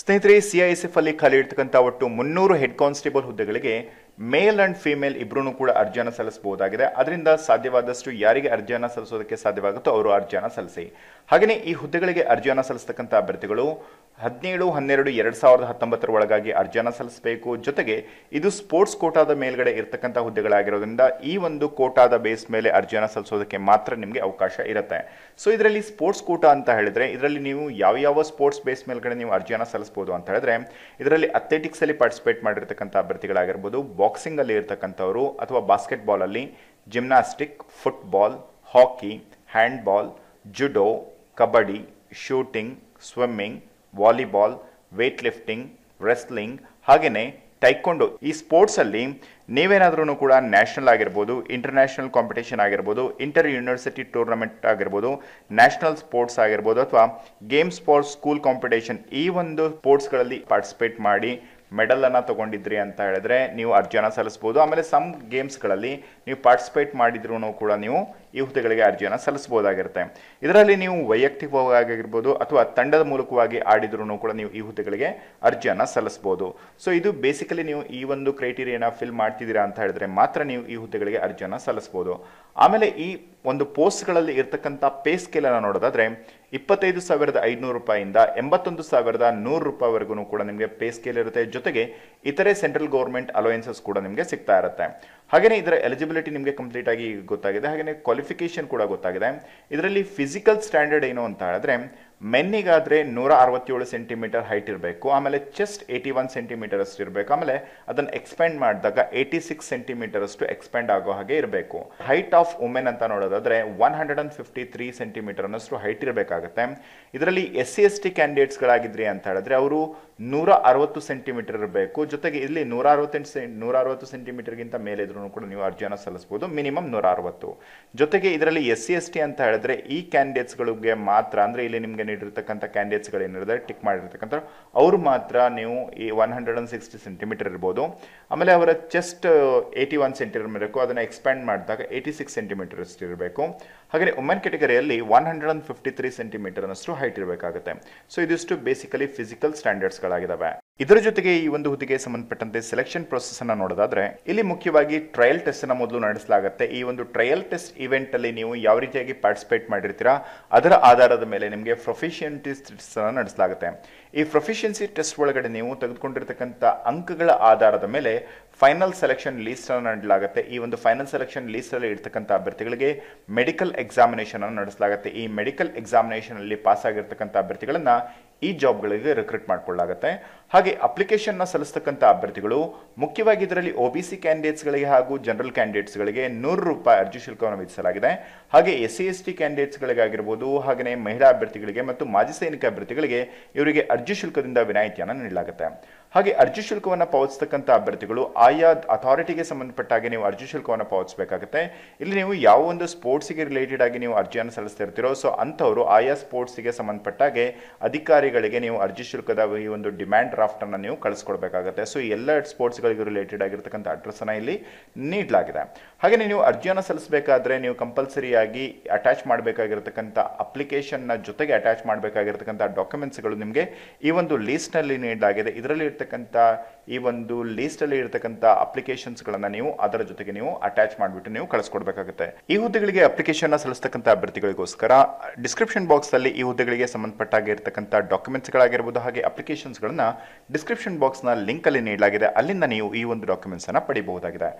ಸ್ನೇಹಿತರೆ ಸಿಐಎಸ್ಎಫ್ ಅಲ್ಲಿ ಖಾಲಿ ಇರ್ತಕ್ಕಂಥ ಒಟ್ಟು ಮುನ್ನೂರು ಹೆಡ್ ಕಾನ್ಸ್ಟೇಬಲ್ ಹುದ್ದೆಗಳಿಗೆ ಮೇಲ್ ಅಂಡ್ ಫಿಮೇಲ್ ಇಬ್ಬರೂ ಕೂಡ ಅರ್ಜಿಯನ್ನು ಸಲ್ಲಿಸಬಹುದಾಗಿದೆ. ಅದರಿಂದ ಸಾಧ್ಯವಾದಷ್ಟು ಯಾರಿಗೆ ಅರ್ಜಿಯನ್ನು ಸಲ್ಲಿಸೋದಕ್ಕೆ ಸಾಧ್ಯವಾಗುತ್ತೋ ಅವರು ಅರ್ಜಿಯನ್ನು ಸಲ್ಲಿಸಿ. ಹಾಗೆಯೇ ಈ ಹುದ್ದೆಗಳಿಗೆ ಅರ್ಜಿಯನ್ನು ಸಲ್ಲಿಸತಕ್ಕಂಥ ಅಭ್ಯರ್ಥಿಗಳು ಹದಿನೇಳು, ಹನ್ನೆರಡು, ಎರಡು ಸಾವಿರದ ಹತ್ತೊಂಬತ್ತರ ಒಳಗಾಗಿ ಅರ್ಜಿಯನ್ನು ಸಲ್ಲಿಸಬೇಕು. ಜೊತೆಗೆ ಇದು ಸ್ಪೋರ್ಟ್ಸ್ ಕೋಟಾದ ಮೇಲ್ಗಡೆ ಇರತಕ್ಕಂಥ ಹುದ್ದೆಗಳಾಗಿರೋದ್ರಿಂದ ಈ ಒಂದು ಕೋಟಾದ ಬೇಸ್ ಮೇಲೆ ಅರ್ಜಿಯನ್ನು ಸಲ್ಲಿಸೋದಕ್ಕೆ ಮಾತ್ರ ನಿಮಗೆ ಅವಕಾಶ ಇರುತ್ತೆ. ಸೊ ಇದರಲ್ಲಿ ಸ್ಪೋರ್ಟ್ಸ್ ಕೋಟಾ ಅಂತ ಹೇಳಿದ್ರೆ, ಇದರಲ್ಲಿ ನೀವು ಯಾವ ಯಾವ ಸ್ಪೋರ್ಟ್ಸ್ ಬೇಸ್ ಮೇಲ್ಗಡೆ ನೀವು ಅರ್ಜಿಯನ್ನು ಸಲ್ಲಿಸಬಹುದು ಅಂತ ಹೇಳಿದ್ರೆ, ಇದರಲ್ಲಿ ಅಥ್ಲೆಟಿಕ್ಸ್ ಅಲ್ಲಿ ಪಾರ್ಟಿಸಿಪೇಟ್ ಮಾಡಿರ್ತಕ್ಕಂಥ ಅಭ್ಯರ್ಥಿಗಳಾಗಿರ್ಬೋದು ಬಾಕ್ಸಿಂಗ್ ಅಲ್ಲಿ ಇರ್ತಕ್ಕಂಥವರು ಅಥವಾ ಬಾಸ್ಕೆಟ್ಬಾಲಲ್ಲಿ gymnastic, football, hockey, handball, judo, kabaddi, shooting, swimming volleyball weight lifting wrestling ಹಾಗೆಯೇ ಟೈಕೊಂಡು ಈ ಸ್ಪೋರ್ಟ್ಸಲ್ಲಿ ನೀವೇನಾದ್ರೂ ಕೂಡ ನ್ಯಾಷನಲ್ ಆಗಿರ್ಬೋದು, ಇಂಟರ್ನ್ಯಾಷನಲ್ ಕಾಂಪಿಟೇಷನ್ ಆಗಿರ್ಬೋದು, ಇಂಟರ್ ಯೂನಿವರ್ಸಿಟಿ ಟೂರ್ನಮೆಂಟ್ ಆಗಿರ್ಬೋದು, ನ್ಯಾಷನಲ್ ಸ್ಪೋರ್ಟ್ಸ್ ಆಗಿರ್ಬೋದು, ಅಥವಾ ಗೇಮ್ಸ್ ಫಾರ್ ಸ್ಕೂಲ್ ಕಾಂಪಿಟೇಷನ್ ಈ ಒಂದು ಸ್ಪೋರ್ಟ್ಸ್ಗಳಲ್ಲಿ ಪಾರ್ಟಿಸಿಪೇಟ್ ಮಾಡಿ ಮೆಡಲನ್ನು ತೊಗೊಂಡಿದ್ರಿ ತಗೊಂಡಿದ್ರಿ ಅಂತ ಹೇಳಿದ್ರೆ ನೀವು ಅರ್ಜಿಯನ್ನು ಸಲ್ಲಿಸ್ಬೋದು. ಆಮೇಲೆ ಸಮ್ ಗೇಮ್ಸ್ಗಳಲ್ಲಿ ನೀವು ಪಾರ್ಟಿಸಿಪೇಟ್ ಮಾಡಿದ್ರು ಕೂಡ ನೀವು ಈ ಹುದ್ದೆಗಳಿಗೆ ಅರ್ಜಿಯನ್ನು ಸಲ್ಲಿಸಬಹುದಾಗಿರುತ್ತೆ. ಇದರಲ್ಲಿ ನೀವು ವೈಯಕ್ತಿಕವಾಗಿರ್ಬೋದು ಅಥವಾ ತಂಡದ ಮೂಲಕವಾಗಿ ಆಡಿದ್ರು ಕೂಡ ನೀವು ಈ ಹುದ್ದೆಗಳಿಗೆ ಅರ್ಜಿಯನ್ನು ಸಲ್ಲಿಸಬಹುದು. ಸೊ ಇದು ಬೇಸಿಕಲಿ ನೀವು ಈ ಒಂದು ಕ್ರೈಟೀರಿಯಾನ ಫಿಲ್ ಮಾಡ್ತಿದ್ದೀರಾ ಅಂತ ಹೇಳಿದ್ರೆ ಮಾತ್ರ ನೀವು ಈ ಹುದ್ದೆಗಳಿಗೆ ಅರ್ಜಿಯನ್ನು ಸಲ್ಲಿಸಬಹುದು. ಆಮೇಲೆ ಈ ಒಂದು ಪೋಸ್ಟ್ಗಳಲ್ಲಿ ಇರತಕ್ಕಂಥ ಪೇ ಸ್ಕೇಲ್ ಅನ್ನು ನೋಡೋದಾದ್ರೆ ಇಪ್ಪತ್ತೈದು ಸಾವಿರದ ಐದುನೂರು ರೂಪಾಯಿಂದ ಎಂಬತ್ತೊಂದು ಸಾವಿರದ ನೂರು ರೂಪಾಯಿವರೆಗೂ ಕೂಡ ನಿಮಗೆ ಪೇ ಸ್ಕೇಲ್ ಇರುತ್ತೆ. ಜೊತೆಗೆ ಇತರೆ ಸೆಂಟ್ರಲ್ ಗೌರ್ಮೆಂಟ್ ಅಲೋಯನ್ಸಸ್ ಕೂಡ ನಿಮಗೆ ಸಿಗ್ತಾ ಇರುತ್ತೆ. ಹಾಗೆಯೇ ಇದರ ಎಲಿಜಿಬಿಲಿಟಿ ನಿಮಗೆ ಕಂಪ್ಲೀಟ್ ಆಗಿ ಗೊತ್ತಾಗಿದೆ. ಹಾಗೆಯೇ ಕ್ವಾಲಿಫಿಕೇಶನ್ ಕೂಡ ಗೊತ್ತಾಗಿದೆ. ಇದರಲ್ಲಿ ಫಿಸಿಕಲ್ ಸ್ಟ್ಯಾಂಡರ್ಡ್ ಏನು ಅಂತ ಹೇಳಿದ್ರೆ ಮೆನ್ನಿಗಾದ್ರೆ ನೂರ ಅರವತ್ತೇಳು ಸೆಂಟಿಮೀಟರ್ ಹೈಟ್ ಇರಬೇಕು, ಆಮೇಲೆ ಚೆಸ್ಟ್ ಏಯ್ಟಿ ಒನ್ ಸೆಂಟಿಮೀಟರ್ ಅಷ್ಟು ಇರಬೇಕು, ಆಮೇಲೆ ಅದನ್ನು ಎಕ್ಸ್ಪೆಂಡ್ ಮಾಡಿದಾಗ ಏಯ್ಟಿ ಸಿಕ್ಸ್ ಸೆಂಟಿಮೀಟರ್ ಅಷ್ಟು ಎಕ್ಸ್ಪೆಂಡ್ ಆಗೋ ಹಾಗೆ ಇರಬೇಕು. ಹೈಟ್ ಆಫ್ ವುಮೆನ್ ಅಂತ ನೋಡೋದಾದ್ರೆ one hundred and fifty three centimetre ಅನ್ನಷ್ಟು height ಇರಬೇಕಾಗುತ್ತೆ. ಇದರಲ್ಲಿ ಎಸ್ ಸಿ ಎಸ್ ಟಿ ಕ್ಯಾಂಡಿಡೇಟ್ಸ್ಗಳಾಗಿದ್ರಿ ಅಂತ ಹೇಳಿದ್ರೆ ಅವರು ನೂರ ಅರವತ್ತು ಸೆಂಟಿಮೀಟರ್ ಇರಬೇಕು. ಜೊತೆಗೆ ಇಲ್ಲಿ ನೂರ ಅರವತ್ತೆಂಟು ಸೆ, ನೂರ ಅರವತ್ತು ಸೆಂಟಿಮೀಟರ್ಗಿಂತ ಮೇಲೆ ಇದ್ರೂ ಕೂಡ ನೀವು ಅರ್ಜಿಯನ್ನು ಸಲ್ಲಿಸ್ಬೋದು ಮಿನಿಮಮ್ ನೂರ ಅರವತ್ತು. ಜೊತೆಗೆ ಇದರಲ್ಲಿ ಎಸ್ ಸಿ ಎಸ್ ಟಿ ಅಂತ ಹೇಳಿದ್ರೆ ಈ ಕ್ಯಾಂಡಿಡೇಟ್ಸ್ಗಳಿಗೆ ಮಾತ್ರ, ಅಂದ್ರೆ ಇಲ್ಲಿ ನಿಮಗೆ ನೀಡಿರ್ತಕ್ಕಂಥ ಕ್ಯಾಂಡಿಡೇಟ್ಸ್ಗಳು ಏನಿರುತ್ತೆ ಟಿಕ್ ಮಾಡಿರ್ತಕ್ಕಂಥ ಅವರು. ಮಾತ್ರ ನೀವು ಈ one hundred and sixty centimetre ಇರ್ಬೋದು. ಆಮೇಲೆ ಅವರ ಚೆಸ್ಟ್ ಏಯ್ಟಿ ಒನ್ ಸೆಂಟಿಮೀಟರ್ ಇರಬೇಕು ಅದನ್ನು ಎಕ್ಸ್ಪ್ಯಾಂಡ್ ಮಾಡಿದಾಗ ಏಯ್ಟಿ ಸಿಕ್ಸ್ ಸೆಂಟಿಮೀಟರ್ ಅಷ್ಟು ಇರಬೇಕು. ಹಾಗೆ women ಕೆಟಗರಿಯಲ್ಲಿ one hundred and fifty three centimetre ಅಷ್ಟು ಹೈಟ್ ಇರಬೇಕಾಗುತ್ತೆ. ಸೊ ಇದಿಷ್ಟು ಬೇಸಿಕಲಿ ಫಿಸಿಕಲ್ ಸ್ಟ್ಯಾಂಡರ್ಡ್ಸ್ಗಳಾಗಿದ್ದಾವೆ ಇದರ ಜೊತೆಗೆ ಈ ಒಂದು ಹುದ್ದೆಗೆ ಸಂಬಂಧಪಟ್ಟಂತೆ ಸೆಲೆಕ್ಷನ್ ಪ್ರೊಸೆಸ್ ಅನ್ನ ನೋಡೋದಾದ್ರೆ, ಇಲ್ಲಿ ಮುಖ್ಯವಾಗಿ ಟ್ರಯಲ್ ಟೆಸ್ಟ್ ಅನ್ನ ಮೊದಲು ನಡೆಸಲಾಗುತ್ತೆ. ಈ ಒಂದು ಟ್ರಯಲ್ ಟೆಸ್ಟ್ ಇವೆಂಟ್ ಅಲ್ಲಿ ನೀವು ಯಾವ ರೀತಿಯಾಗಿ ಪಾರ್ಟಿಸಿಪೇಟ್ ಮಾಡಿರ್ತೀರಾ, ಅದರ ಆಧಾರದ ಮೇಲೆ ನಿಮಗೆ ಪ್ರೊಫಿಷಿಯಂಟಿ ಟೆಸ್ಟ್ ಅನ್ನ ನಡೆಸಲಾಗುತ್ತೆ. ಈ ಪ್ರೊಫಿಷಿಯನ್ಸಿ ಟೆಸ್ಟ್ ಒಳಗಡೆ ನೀವು ತೆಗೆದುಕೊಂಡಿರ್ತಕ್ಕಂಥ ಅಂಕಗಳ ಆಧಾರದ ಮೇಲೆ ಫೈನಲ್ ಸೆಲೆಕ್ಷನ್ ಲೀಸ್ಟ್ ಅನ್ನು ನೀಡಲಾಗುತ್ತೆ. ಈ ಒಂದು ಫೈನಲ್ ಸೆಲೆಕ್ಷನ್ ಲೀಸ್ಟ್ ಅಲ್ಲಿ ಇರ್ತಕ್ಕಂಥ ಅಭ್ಯರ್ಥಿಗಳಿಗೆ ಮೆಡಿಕಲ್ ಎಕ್ಸಾಮಿನೇಷನ್ ಅನ್ನು ನಡೆಸಲಾಗುತ್ತೆ. ಈ ಮೆಡಿಕಲ್ ಎಕ್ಸಾಮಿನೇಷನ್ ಅಲ್ಲಿ ಪಾಸ್ ಆಗಿರ್ತಕ್ಕಂಥ ಅಭ್ಯರ್ಥಿಗಳನ್ನ ಈ ಜಾಬ್ಗಳಿಗೆ ರಿಕ್ರೂಟ್ ಮಾಡಿಕೊಳ್ಳಲಾಗುತ್ತೆ ಹಾಗೆ ಅಪ್ಲಿಕೇಶನ್ನ ಸಲ್ಲಿಸ್ತಕ್ಕಂಥ ಅಭ್ಯರ್ಥಿಗಳು, ಮುಖ್ಯವಾಗಿ ಇದರಲ್ಲಿ ಒ ಬಿ ಸಿ ಕ್ಯಾಂಡಿಡೇಟ್ಸ್ಗಳಿಗೆ ಹಾಗೂ ಜನರಲ್ ಕ್ಯಾಂಡಿಡೇಟ್ಸ್ಗಳಿಗೆ ನೂರು ರೂಪಾಯಿ ಅರ್ಜಿ ಶುಲ್ಕವನ್ನು ವಿಧಿಸಲಾಗಿದೆ. ಹಾಗೆ ಎಸ್ ಸಿ ಎಸ್ ಟಿ ಕ್ಯಾಂಡಿಡೇಟ್ಸ್ಗಳಿಗಾಗಿರ್ಬೋದು ಹಾಗೆಯೇ ಮಹಿಳಾ ಅಭ್ಯರ್ಥಿಗಳಿಗೆ ಮತ್ತು ಮಾಜಿ ಸೈನಿಕ ಅಭ್ಯರ್ಥಿಗಳಿಗೆ ಇವರಿಗೆ ಅರ್ಜಿ ಶುಲ್ಕದಿಂದ ವಿನಾಯಿತಿಯನ್ನು ನೀಡಲಾಗುತ್ತೆ. ಹಾಗೆ ಅರ್ಜಿ ಶುಲ್ಕವನ್ನು ಪಾವತಿಸ್ತಕ್ಕಂಥ ಅಭ್ಯರ್ಥಿಗಳು ಆಯಾ ಅಥಾರಿಟಿಗೆ ಸಂಬಂಧಪಟ್ಟ ಹಾಗೆ ನೀವು ಅರ್ಜಿ ಶುಲ್ಕವನ್ನು ಪಾವತಿಸಬೇಕಾಗುತ್ತೆ. ಇಲ್ಲಿ ನೀವು ಯಾವ ಒಂದು ಸ್ಪೋರ್ಟ್ಸ್ಗೆ ರಿಲೇಟೆಡ್ ಆಗಿ ನೀವು ಅರ್ಜಿಯನ್ನು ಸಲ್ಲಿಸ್ತಾ ಇರ್ತೀರೋ ಸೊ ಅಂಥವರು ಆಯಾ ಸ್ಪೋರ್ಟ್ಸ್ಗೆ ಸಂಬಂಧಪಟ್ಟ ಹಾಗೆ ಅಧಿಕಾರಿಗಳಿಗೆ ನೀವು ಅರ್ಜಿ ಶುಲ್ಕದ ಈ ಒಂದು ಡಿಮ್ಯಾಂಡ್ ಡ್ರಾಫ್ಟನ್ನು ನೀವು ಕಳಿಸ್ಕೊಡ್ಬೇಕಾಗುತ್ತೆ. ಸೊ ಎಲ್ಲ ಸ್ಪೋರ್ಟ್ಸ್ಗಳಿಗೆ ರಿಲೇಟೆಡ್ ಆಗಿರ್ತಕ್ಕಂಥ ಅಡ್ರೆಸ್ ಅನ್ನ ಇಲ್ಲಿ ನೀಡಲಾಗಿದೆ. ಹಾಗೆ ನೀವು ಅರ್ಜಿಯನ್ನು ಸಲ್ಲಿಸಬೇಕಾದ್ರೆ ನೀವು ಕಂಪಲ್ಸರಿಯಾಗಿ ಅಟ್ಯಾಚ್ ಮಾಡಬೇಕಾಗಿರ್ತಕ್ಕಂಥ ಅಪ್ಲಿಕೇಶನ್ನ ಜೊತೆಗೆ ಅಟ್ಯಾಚ್ ಮಾಡಬೇಕಾಗಿರ್ತಕ್ಕಂಥ ಡಾಕ್ಯುಮೆಂಟ್ಸ್ಗಳು ನಿಮಗೆ ಈ ಒಂದು ಲೀಸ್ಟ್ನಲ್ಲಿ ನೀಡಲಾಗಿದೆ. ಇದರಲ್ಲಿ ಇರ್ತಕ್ಕಂಥ ಈ ಒಂದು ಲೀಸ್ಟಲ್ಲಿ ಇರತಕ್ಕಂಥ ಅಪ್ಲಿಕೇಶನ್ಸ್ಗಳನ್ನು ನೀವು ಅದರ ಜೊತೆಗೆ ನೀವು ಅಟ್ಯಾಚ್ ಮಾಡಿಬಿಟ್ಟು ನೀವು ಕಳಿಸ್ಕೊಡ್ಬೇಕಾಗುತ್ತೆ. ಈ ಹುದ್ದೆಗಳಿಗೆ ಅಪ್ಲಿಕೇಶನ್ ಸಲ್ಲಿಸ್ತಕ್ಕಂಥ ಅಭ್ಯರ್ಥಿಗಳಿಗೋಸ್ಕರ ಡಿಸ್ಕ್ರಿಪ್ಷನ್ ಬಾಕ್ಸ್ ಅಲ್ಲಿ ಈ ಹುದ್ದೆಗಳಿಗೆ ಸಂಬಂಧಪಟ್ಟಾಗಿರ್ತಕ್ಕಂಥ ಡಾಕ್ಯುಮೆಂಟ್ಸ್ಗಳಾಗಿರ್ಬೋದು ಹಾಗೆ ಅಪ್ಲಿಕೇಶನ್ಸ್ಗಳನ್ನ ಡಿಸ್ಕ್ರಿಪ್ಷನ್ ಬಾಕ್ಸ್ನ ಲಿಂಕಲ್ಲಿ ನೀಡಲಾಗಿದೆ. ಅಲ್ಲಿಂದ ನೀವು ಈ ಒಂದು ಡಾಕ್ಯುಮೆಂಟ್ಸ್ ಅನ್ನ ಪಡಿಬಹುದಾಗಿದೆ.